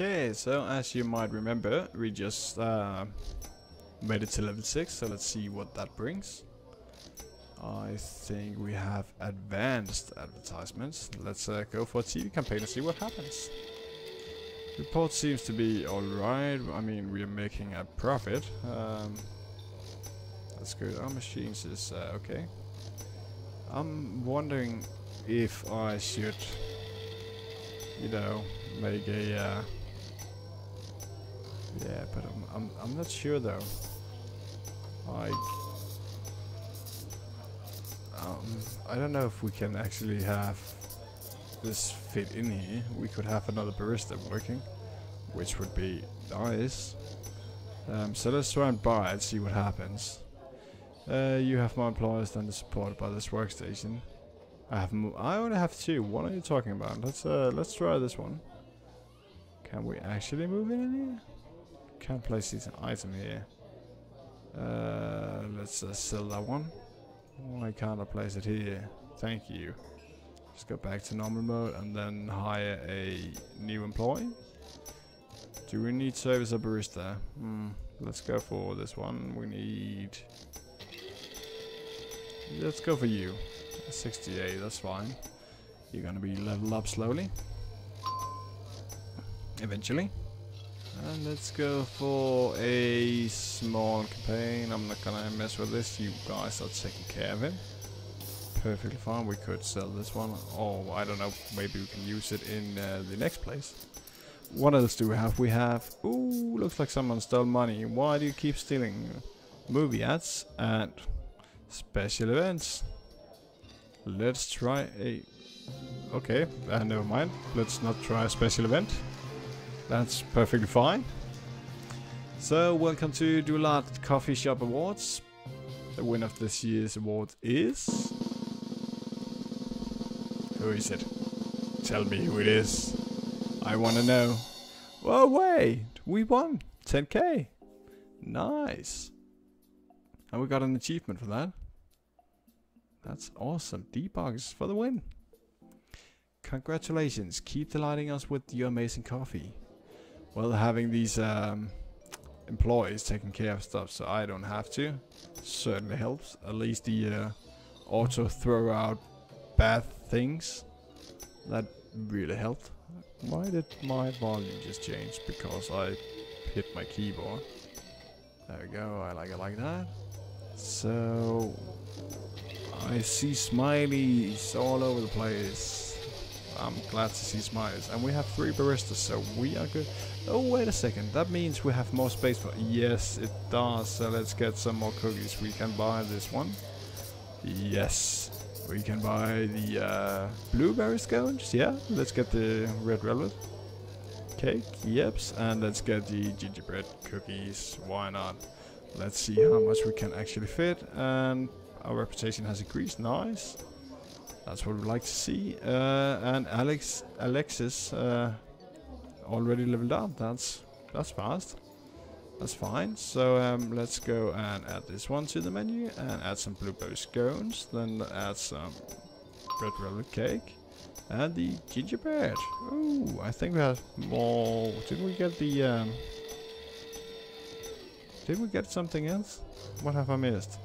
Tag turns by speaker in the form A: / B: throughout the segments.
A: Okay, so as you might remember, we just uh, made it to level 6, so let's see what that brings. I think we have advanced advertisements. Let's uh, go for a TV campaign and see what happens. Report seems to be alright. I mean, we are making a profit. Um, that's good. Our machines is uh, okay. I'm wondering if I should, you know, make a. Uh, yeah, but I'm I'm I'm not sure though. Like, um, I don't know if we can actually have this fit in here. We could have another barista working, which would be nice. Um, so let's try and buy it, see what happens. Uh, you have more employees than the support by this workstation. I have. I only have two. What are you talking about? Let's uh, let's try this one. Can we actually move in here? Can't place this item here. Uh, let's uh, sell that one. Why can't I place it here? Thank you. Just go back to normal mode and then hire a new employee. Do we need service or barista? Hmm. Let's go for this one. We need. Let's go for you. 68, that's fine. You're gonna be level up slowly. Eventually. And let's go for a small campaign. I'm not gonna mess with this. You guys are taking care of it. Perfectly fine. We could sell this one. Oh, I don't know. Maybe we can use it in uh, the next place. What else do we have? We have... Ooh, looks like someone stole money. Why do you keep stealing movie ads and special events? Let's try a... Okay, uh, never mind. Let's not try a special event. That's perfectly fine. So, welcome to Dulat Coffee Shop Awards. The winner of this year's award is... Who is it? Tell me who it is. I want to know. Oh, wait! We won! 10k! Nice! And we got an achievement for that. That's awesome. Debugs for the win. Congratulations. Keep delighting us with your amazing coffee. Well, having these um, employees taking care of stuff so I don't have to certainly helps. At least the uh, auto throw out bad things. That really helped. Why did my volume just change? Because I hit my keyboard. There we go. I like it like that. So I see smileys all over the place. I'm glad to see smileys. And we have three baristas, so we are good. Oh, wait a second. That means we have more space for... Yes, it does. So let's get some more cookies. We can buy this one. Yes. We can buy the uh, blueberry scones. Yeah, let's get the red velvet cake. Yeps. And let's get the gingerbread cookies. Why not? Let's see how much we can actually fit. And our reputation has increased. Nice. That's what we'd like to see. Uh, and Alex, Alexis, uh, already leveled up. That's that's fast. That's fine. So um, let's go and add this one to the menu and add some blueberry scones. Then add some red velvet cake and the gingerbread. Oh, I think we have more. Did we get the? Um, did we get something else? What have I missed?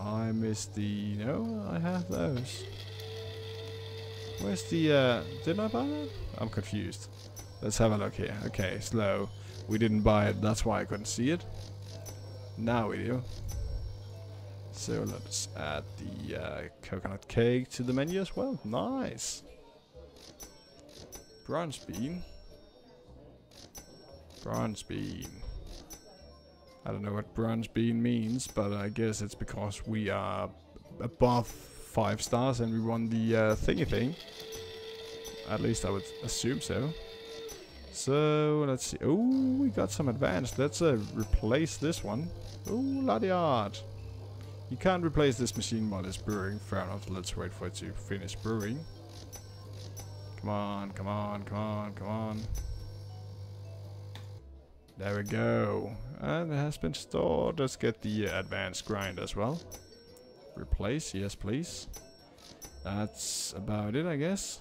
A: I missed the... No, I have those. Where's the... Uh, did I buy that? I'm confused. Let's have a look here. Okay, slow. We didn't buy it, that's why I couldn't see it. Now we do. So let's add the uh, coconut cake to the menu as well. Nice. Bronze bean. Bronze bean. I don't know what bronze bean means, but I guess it's because we are above five stars and we won the uh, thingy thing. At least I would assume so. So let's see. Oh, we got some advanced. Let's uh, replace this one. Oh, bloody art. You can't replace this machine while it's brewing. Fair enough. Let's wait for it to finish brewing. Come on, come on, come on, come on. There we go. And it has been stored. Let's get the uh, advanced grind as well. Replace, yes please. That's about it, I guess.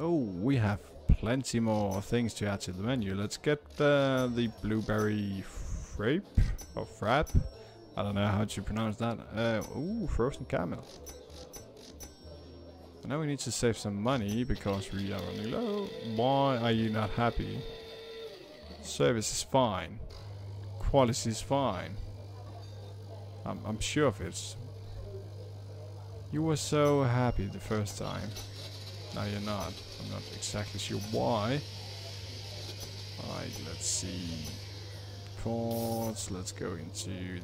A: Oh, we have plenty more things to add to the menu. Let's get uh, the blueberry frappe or frap. I don't know how to pronounce that. Uh, ooh, frozen camel. Now we need to save some money because we are running low. Why are you not happy? Service is fine. Quality is fine. I'm, I'm sure of it. You were so happy the first time. Now you're not. I'm not exactly sure why. Alright, let's see. Ports, let's go into the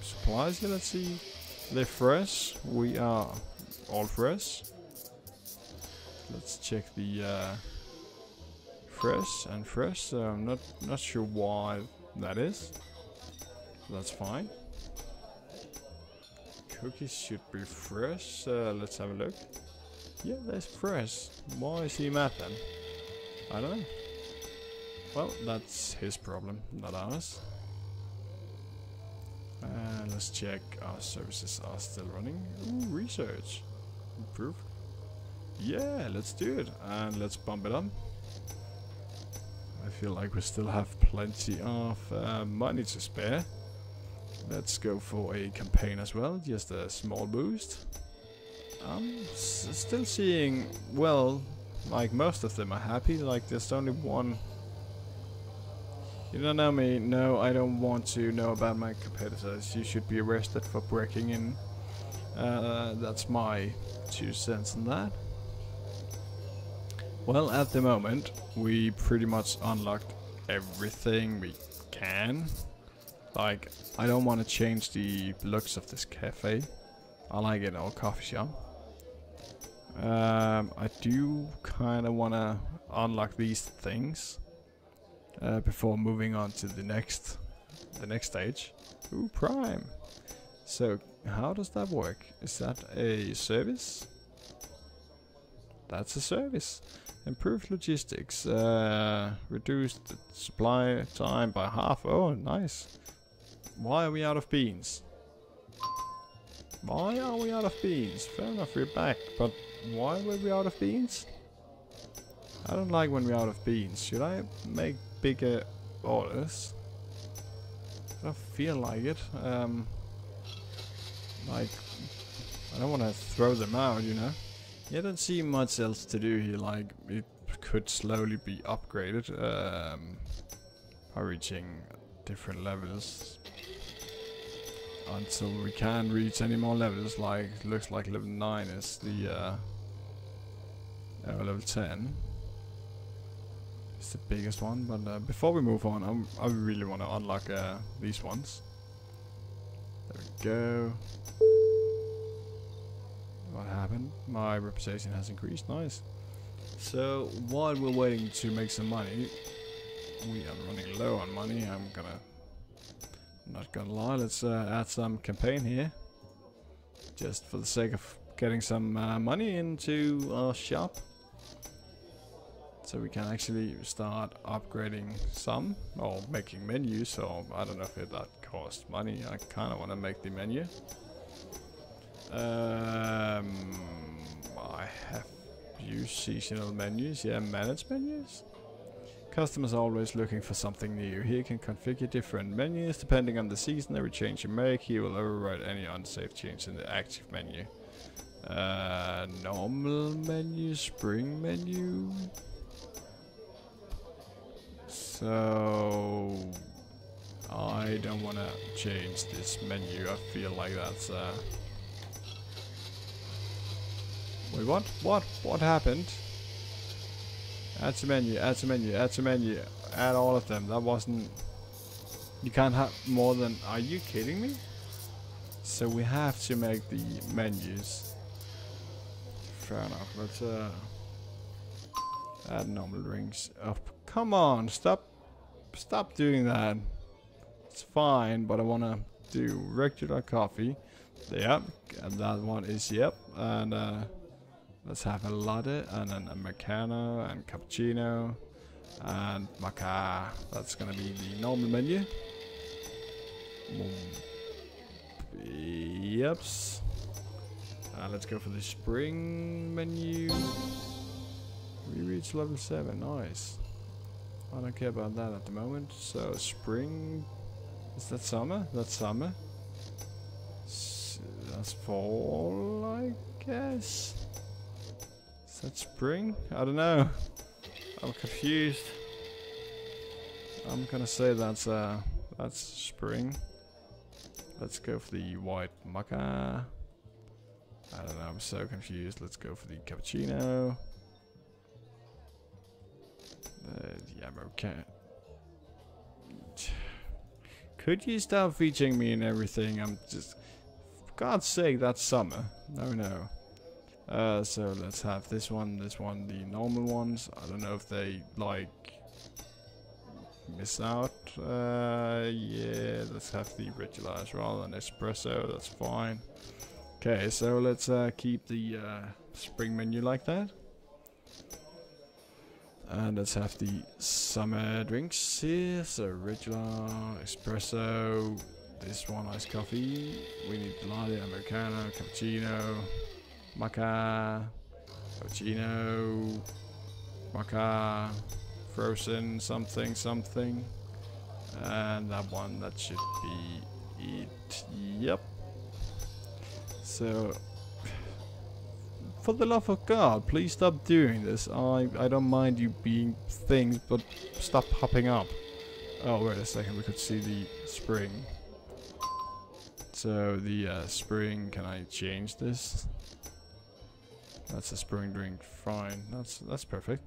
A: supplies here, let's see. They're fresh. We are all fresh. Let's check the uh, fresh and fresh. So I'm not not sure why that is. That's fine. Cookies should be fresh. Uh, let's have a look. Yeah, that's fresh. Why is he mad then? I don't know. Well, that's his problem, not ours. Uh, let's check our services are still running. Ooh, research. Improve. Yeah, let's do it. And let's bump it up. I feel like we still have plenty of uh, money to spare. Let's go for a campaign as well, just a small boost. I'm still seeing, well, like most of them are happy, like there's only one. You don't know me, no, I don't want to know about my competitors. You should be arrested for breaking in. Uh, that's my two cents on that. Well, at the moment, we pretty much unlocked everything we can. Like, I don't want to change the looks of this cafe. I like it, our coffee shop. Um, I do kind of want to unlock these things uh, before moving on to the next, the next stage. Ooh, Prime. So, how does that work? Is that a service? That's a service. Improved logistics. Uh, reduced the supply time by half. Oh, nice. Why are we out of beans? Why are we out of beans? Fair enough, we're back, but why were we out of beans? I don't like when we're out of beans. Should I make bigger orders? I don't feel like it. Um, like, I don't want to throw them out, you know? Yeah, don't see much else to do here, like, it could slowly be upgraded, um, by reaching different levels until we can reach any more levels like looks like level 9 is the uh, uh, level 10 it's the biggest one but uh, before we move on I'm, i really want to unlock uh, these ones. There we go. What happened? My reputation has increased. Nice. So while we're waiting to make some money we are running low on money. I'm gonna not gonna lie, let's uh, add some campaign here. Just for the sake of getting some uh, money into our shop. So we can actually start upgrading some, or making menus, so I don't know if it, that costs money. I kind of want to make the menu. Um, I have used seasonal menus, yeah, manage menus. Customers are always looking for something new. He can configure different menus depending on the season. Every change you make, he will override any unsafe change in the active menu. Uh, normal menu, spring menu. So I don't want to change this menu. I feel like that's uh. Wait, what? What? What happened? Add to menu, add to menu, add to menu. Add all of them. That wasn't... You can't have more than... Are you kidding me? So we have to make the menus. Fair enough. Let's uh, add normal drinks. Oh, come on, stop, stop doing that. It's fine, but I wanna do regular coffee. Yep, and that one is yep, and uh, Let's have a latte and then a Americano and cappuccino and mocha. That's gonna be the normal menu. Yeps. Uh, let's go for the spring menu. We reached level 7, nice. I don't care about that at the moment. So, spring... Is that summer? That's summer. S that's fall, I guess. That spring? I don't know. I'm confused. I'm gonna say that's uh that's spring. Let's go for the white mocha. I don't know, I'm so confused. Let's go for the cappuccino. Uh, yeah, okay. Could you stop featuring me and everything? I'm just... For God's sake, that's summer. No, no. Uh, so let's have this one, this one, the normal ones. I don't know if they, like, miss out. Uh, yeah, let's have the regular as well, an espresso, that's fine. Okay, so let's uh, keep the uh, spring menu like that. And let's have the summer drinks here. So regular, espresso, this one iced coffee. We need latte, americano, cappuccino, mocha, cappuccino, mocha, frozen something something. And that one that should be it. Yep. So for the love of God, please stop doing this. I I don't mind you being things, but stop popping up. Oh, wait a second, we could see the spring. So the uh, spring, can I change this? That's a spring drink, fine. That's that's perfect.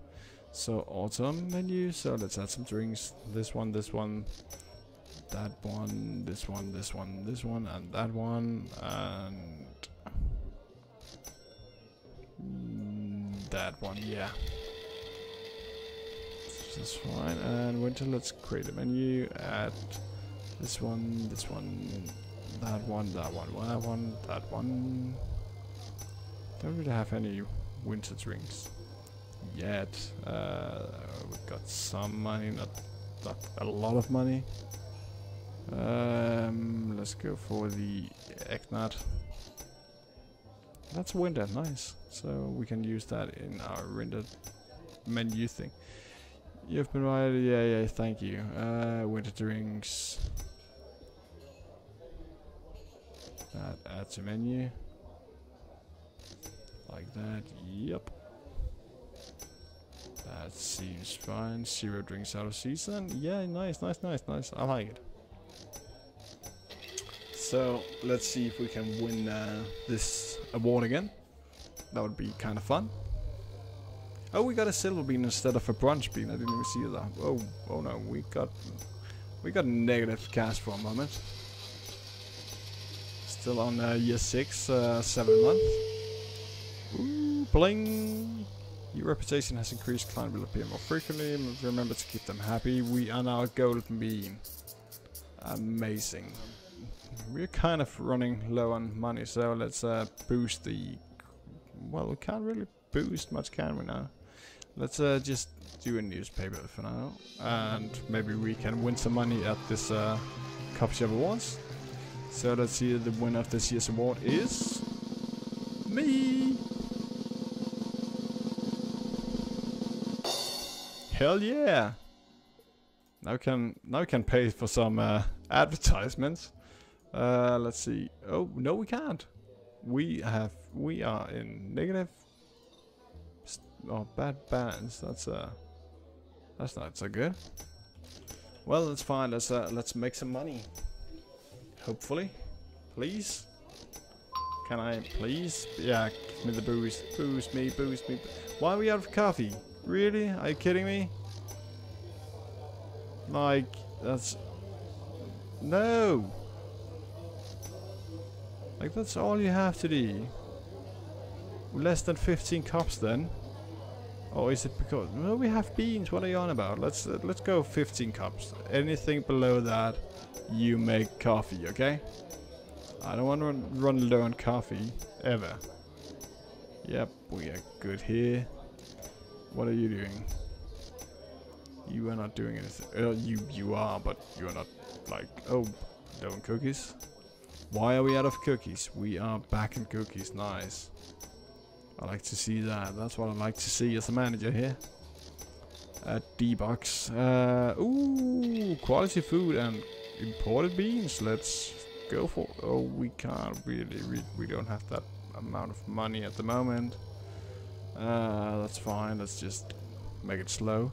A: So autumn menu. So let's add some drinks. This one, this one, that one, this one, this one, this one, and that one, and mm, that one. Yeah, that's fine. And winter. Let's create a menu. Add this one, this one, that one, that one, that one, that one. Don't really have any winter drinks yet. Uh, we've got some money, not, not a lot of money. Um, let's go for the eggnog. That's winter, nice. So we can use that in our rendered menu thing. You've been right, yeah, yeah, thank you. Uh, winter drinks. That add to menu. Like that, yep. That seems fine. Zero drinks out of season. Yeah, nice, nice, nice, nice. I like it. So let's see if we can win uh, this award again. That would be kind of fun. Oh, we got a silver bean instead of a bronze bean. I didn't even see that. Oh, oh no, we got we got negative cash for a moment. Still on uh, year six, uh, seven months. Ooh, bling. Your reputation has increased, client will appear more frequently, remember to keep them happy. We are now golden bean. Amazing. We're kind of running low on money, so let's uh, boost the... Well, we can't really boost much, can we now? Let's uh, just do a newspaper for now, and maybe we can win some money at this uh, Coffee Shop Awards. So let's see the winner of this year's award is... Me! Hell yeah! Now can now can pay for some uh, advertisements. Uh, let's see. Oh no, we can't. We have we are in negative. Oh, bad balance. That's uh, that's not so good. Well, that's fine. Let's uh, let's make some money. Hopefully, please. Can I please? Yeah, give me the boost. Boost me, boost me. Why are we out of coffee? Really? Are you kidding me? Like, that's... No! Like, that's all you have to do. Less than 15 cups then? Or is it because... No, we have beans. What are you on about? Let's uh, let's go 15 cups. Anything below that, you make coffee, okay? I don't want to run, run low on coffee. Ever. Yep, we are good here. What are you doing? You are not doing anything. Uh, you you are, but you are not like oh, doing cookies. Why are we out of cookies? We are back in cookies. Nice. I like to see that. That's what I like to see as a manager here. At D-Box. Uh, ooh, quality food and imported beans. Let's go for... Oh, we can't really... We, we don't have that amount of money at the moment. Uh, that's fine. Let's just make it slow.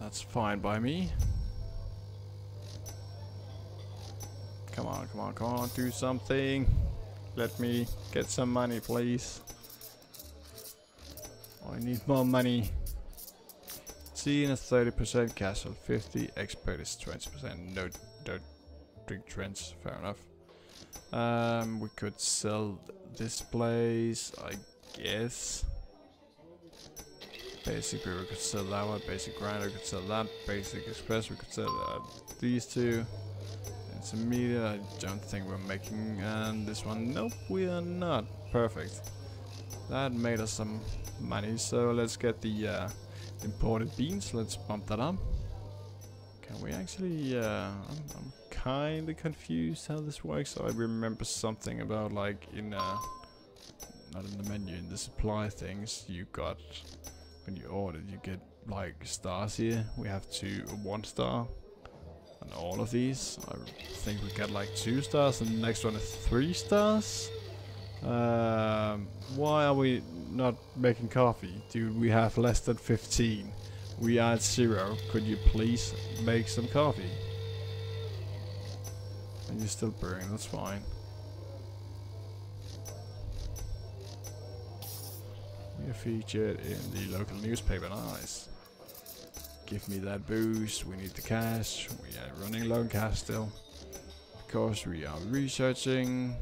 A: That's fine by me. Come on, come on, come on, do something. Let me get some money, please. I need more money. Scene is 30%, casual 50, expert is 20%. No, don't drink trends, fair enough. Um, we could sell this place, I guess. Basic, we could sell that one. Basic grinder, we could sell that. Basic express, we could sell uh, these two. Intermediate, I don't think we're making. And this one, nope, we are not. Perfect. That made us some money. So let's get the uh, imported beans. Let's bump that up. Can we actually? Uh, I'm, I'm kind of confused how this works. I remember something about like in uh, not in the menu in the supply things you got when you ordered, you get like stars here. We have two, one star on all of these. I think we got like two stars and the next one is three stars. Um, why are we not making coffee? Do we have less than 15? We are at zero. Could you please make some coffee? And you're still burning, that's fine. Are featured in the local newspaper, nice. Give me that boost, we need the cash, we are running low on cash still. Because we are researching.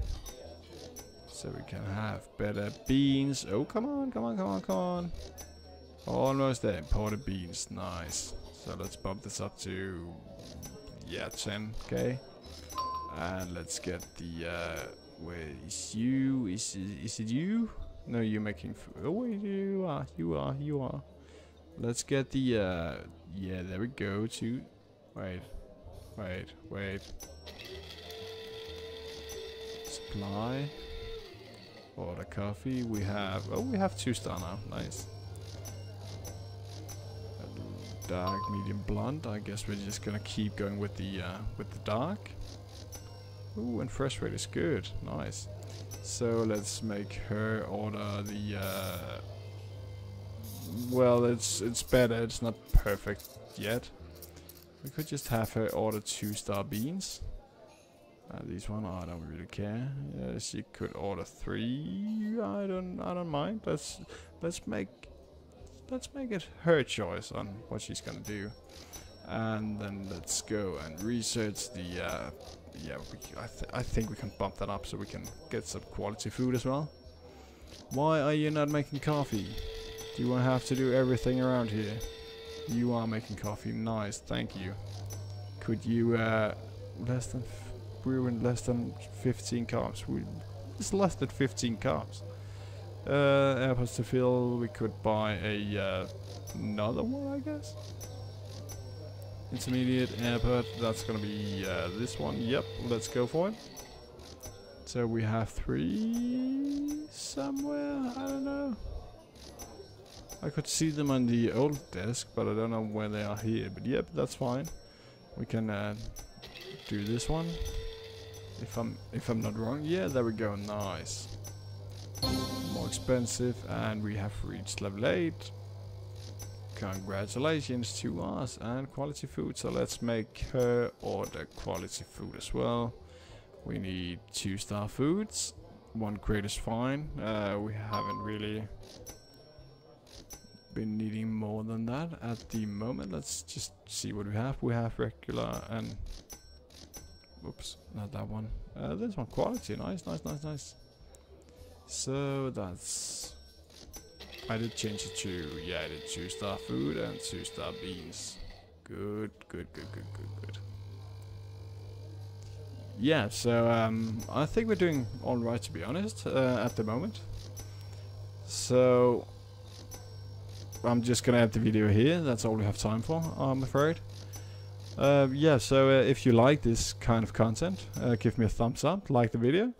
A: So we can have better beans. Oh, come on, come on, come on, come on. Almost there, imported beans, nice. So let's bump this up to, yeah, 10, okay. And let's get the, uh, where is you, is, is it you? No, you're making. oh wait, you are, you are, you are. Let's get the. uh... Yeah, there we go. To. Wait, wait, wait. Supply. Order coffee. We have. Oh, we have two star now. Nice. Dark, medium, blonde. I guess we're just gonna keep going with the uh, with the dark. Ooh, and fresh rate is good. Nice. So let's make her order the. Uh, well, it's it's better. It's not perfect yet. We could just have her order two star beans. Uh, these one, I don't really care. Yeah, she could order three. I don't, I don't mind. Let's let's make let's make it her choice on what she's gonna do, and then let's go and research the uh, yeah, we, I, th I think we can bump that up so we can get some quality food as well. Why are you not making coffee? Do you have to do everything around here? You are making coffee. Nice, thank you. Could you, uh, less than, brew in less than 15 cups. We, it's less than 15 cups. Uh, airpots to fill, we could buy a, uh, another one, I guess? Intermediate airpot, that's gonna be uh, this one. Yep, let's go for it. So we have three somewhere, I don't know. I could see them on the old desk, but I don't know where they are here. But yep, that's fine. We can uh, do this one. If I'm if I'm not wrong. Yeah, there we go. Nice. More expensive, and we have reached level 8. Congratulations to us and quality food. So let's make her order quality food as well. We need two star foods. One crate is fine. Uh, we haven't really been needing more than that at the moment. Let's just see what we have. We have regular and... Oops, not that one. Uh, this one, quality. Nice, nice, nice, nice. So that's I did change it to, yeah, I did two star food and two star beans. Good, good, good, good, good, good. Yeah, so um, I think we're doing alright to be honest, uh, at the moment. So, I'm just gonna end the video here, that's all we have time for, I'm afraid. Uh, yeah, so uh, if you like this kind of content, uh, give me a thumbs up, like the video.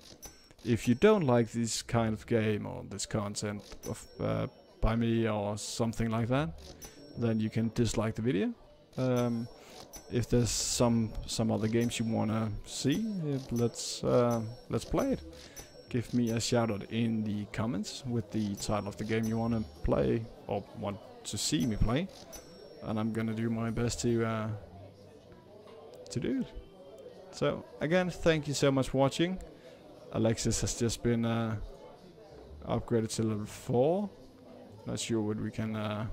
A: If you don't like this kind of game or this content of uh, by me or something like that, then you can dislike the video. Um, if there's some some other games you wanna see, uh, let's uh, let's play it. Give me a shout out in the comments with the title of the game you wanna play or want to see me play, and I'm gonna do my best to uh, to do it. So again, thank you so much for watching. Alexis has just been uh, upgraded to level 4. Not sure what we can... Uh,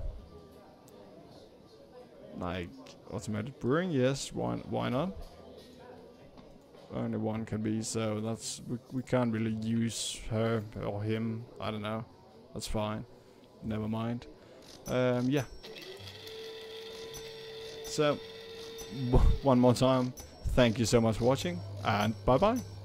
A: like, automated brewing, yes, why, why not? Only one can be, so that's... We, we can't really use her or him, I don't know. That's fine. Never mind. Um, yeah. So, one more time, thank you so much for watching, and bye-bye.